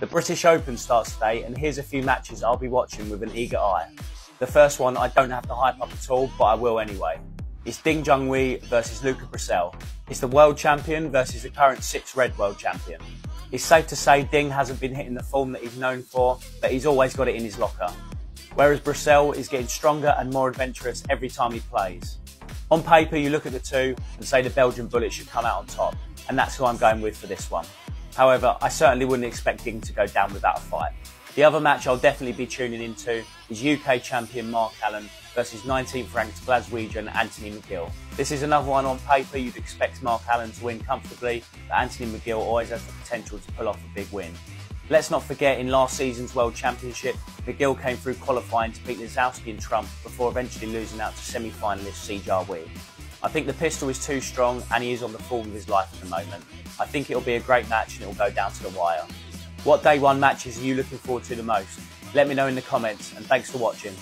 The British Open starts today, and here's a few matches I'll be watching with an eager eye. The first one I don't have to hype up at all, but I will anyway. It's Ding Junhui versus Luca Brecel. It's the world champion versus the current six red world champion. It's safe to say Ding hasn't been hitting the form that he's known for, but he's always got it in his locker. Whereas Brecel is getting stronger and more adventurous every time he plays. On paper, you look at the two and say the Belgian bullet should come out on top, and that's who I'm going with for this one. However, I certainly wouldn't expect Ding to go down without a fight. The other match I'll definitely be tuning into is UK champion Mark Allen versus 19th ranked Glaswegian Anthony McGill. This is another one on paper you'd expect Mark Allen to win comfortably, but Anthony McGill always has the potential to pull off a big win. Let's not forget in last season's World Championship, McGill came through qualifying to beat Lisowski and Trump before eventually losing out to semi-finalist Si Jiahui. I think the pistol is too strong and he is on the form of his life at the moment. I think it'll be a great match and it'll go down to the wire. What day one matches are you looking forward to the most? Let me know in the comments and thanks for watching.